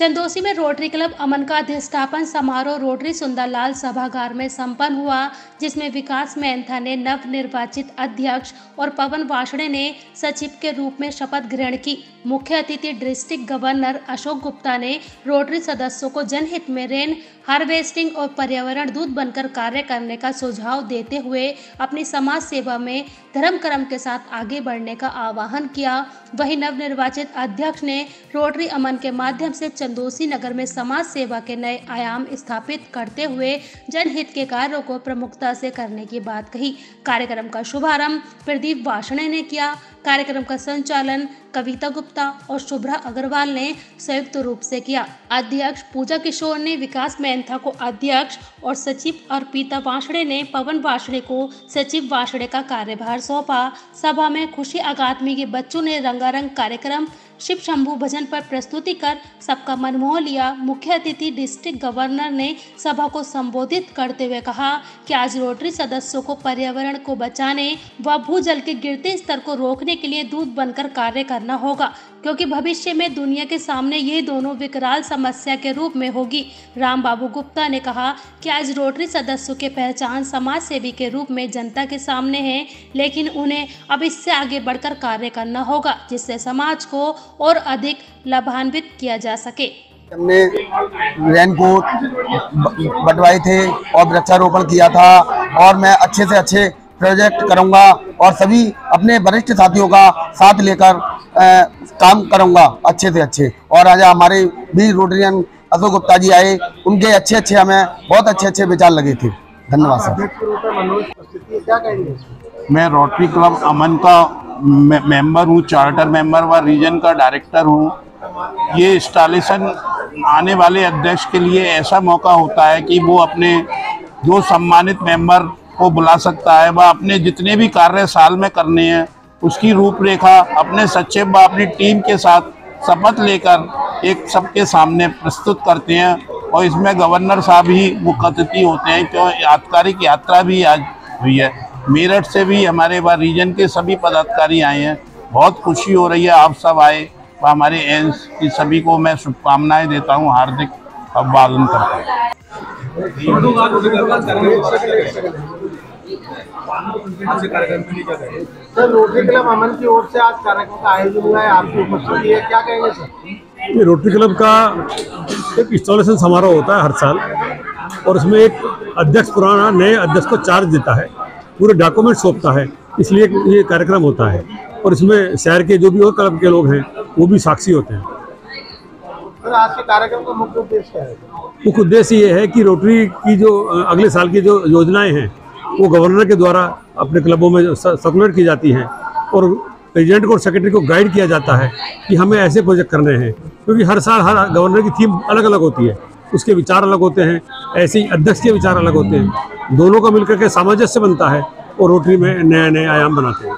चंदोसी में rotary club अमन का अधिष्ठापन समारोह रोटरी सुंदरलाल सभागार में संपन्न हुआ, जिसमें विकास मेहता ने नव निर्वाचित अध्यक्ष और पवन वाषणे ने सचिव के रूप में शपथ ग्रहण की। मुख्य अतिथि डिस्ट्रिक्ट गवर्नर अशोक गुप्ता ने रोटरी सदस्यों को जनहित में रेन हार्वेस्टिंग और पर्यावरण दूत बनकर कार्य करने का सुझाव देते हुए अपनी समाज सेवा में धर्म कर्म के साथ आगे बढ़ने का आह्वान किया। वही नवनिर्वाचित अध्यक्ष ने रोटरी अमन के माध्यम से चंदोसी नगर में समाज सेवा के नए आयाम स्थापित करते हुए जनहित के कार्यों को प्रमुखता से करने की बात कही। कार्यक्रम का शुभारंभ प्रदीप वाषणे ने किया। कार्यक्रम का संचालन कविता गुप्ता और शुभ्रा अग्रवाल ने संयुक्त रूप से किया। अध्यक्ष पूजा किशोर ने विकास मेहता को अध्यक्ष और सचिव अर्पिता वाषणे ने पवन वाषणे को सचिव वाषणे का कार्यभार सौंपा। सभा में खुशी अकादमी के बच्चों ने रंगारंग कार्यक्रम शिव शंभु भजन पर प्रस्तुति कर सबका मन मोह लिया। मुख्य अतिथि डिस्ट्रिक्ट गवर्नर ने सभा को संबोधित करते हुए कहा कि आज रोटरी सदस्यों को पर्यावरण को बचाने व भूजल के गिरते स्तर को रोकने के लिए दूध बनकर कार्य करना होगा। क्योंकि भविष्य में दुनिया के सामने ये दोनों विकराल समस्या के रूप में होगी। राम बाबू गुप्ता ने कहा कि आज रोटरी सदस्यों के पहचान समाज सेवी के रूप में जनता के सामने है, लेकिन उन्हें अब इससे आगे बढ़कर कार्य करना होगा, जिससे समाज को और अधिक लाभान्वित किया जा सके। हमने रेनकोट बटवाए थे और वृक्षारोपण किया था और मैं अच्छे से अच्छे प्रोजेक्ट करूँगा और सभी अपने वरिष्ठ साथियों का साथ लेकर काम करूँगा अच्छे से अच्छे। और आज हमारे भी रोटरियन अशोक गुप्ता जी आए, उनके अच्छे अच्छे हमें बहुत अच्छे अच्छे विचार लगे थे। धन्यवाद, सर। मैं रोटरी क्लब अमन का मेंबर हूँ चार्टर मेंबर व रीजन का डायरेक्टर हूँ। ये इंस्टॉलेशन आने वाले अध्यक्ष के लिए ऐसा मौका होता है कि वो अपने जो सम्मानित मेंबर को बुला सकता है वह अपने जितने भी कार्य साल में करने हैं उसकी रूपरेखा अपने सच्चे व अपनी टीम के साथ शपथ लेकर एक सबके सामने प्रस्तुत करते हैं और इसमें गवर्नर साहब ही मुख्य अतिथि होते हैं क्यों आधिकारिक यात्रा भी आज हुई है। मेरठ से भी हमारे बार रीजन के सभी पदाधिकारी आए हैं। बहुत खुशी हो रही है, आप सब आए। व हमारे एम्स की सभी को मैं शुभकामनाएँ देता हूँ, हार्दिक अभिवादन करता हूँ। सर रोटरी क्लब अमन की ओर से आज कार्यक्रम का आयोजन हुआ है आपकी उपस्थिति है क्या कहेंगे सर? ये रोटरी क्लब का एक इंस्टॉलेशन समारोह होता है हर साल और उसमें एक अध्यक्ष पुराना नए अध्यक्ष को चार्ज देता है पूरे डॉक्यूमेंट सौंपता है इसलिए ये कार्यक्रम होता है और इसमें शहर के जो भी और क्लब के लोग हैं वो भी साक्षी होते हैं। सर आज के कार्यक्रम का मुख्य उद्देश्य क्या है? मुख्य उद्देश्य ये है कि रोटरी की जो अगले साल की जो योजनाएँ हैं वो गवर्नर के द्वारा अपने क्लबों में सर्कुलेट की जाती हैं और प्रेसिडेंट को और सेक्रेटरी को गाइड किया जाता है कि हमें ऐसे प्रोजेक्ट करने हैं। क्योंकि हर साल हर गवर्नर की थीम अलग अलग होती है। उसके विचार अलग होते हैं, ऐसे ही अध्यक्ष के विचार अलग होते हैं। दोनों का मिलकर के सामंजस्य बनता है और रोटरी में नए नए आयाम बनाते हैं।